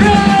Yeah!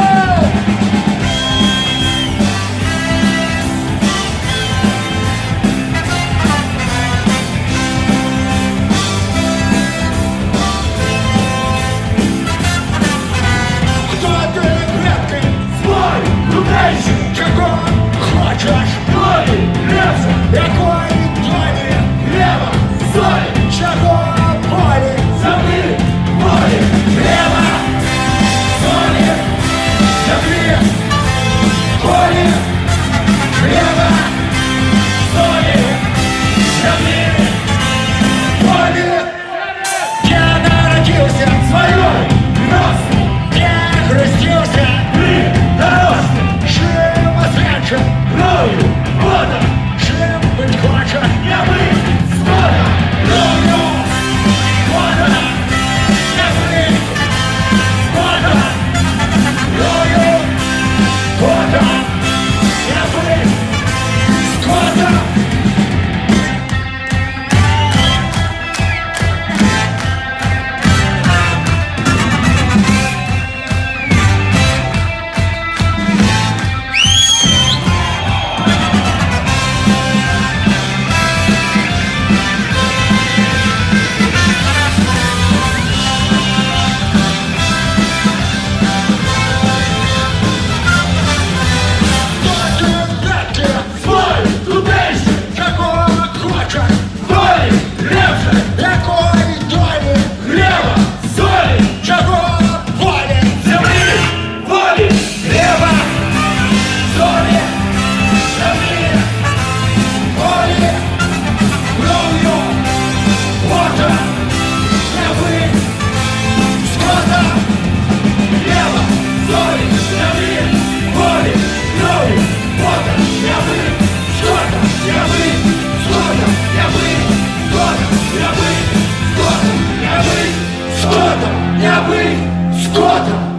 Oameni, scoată!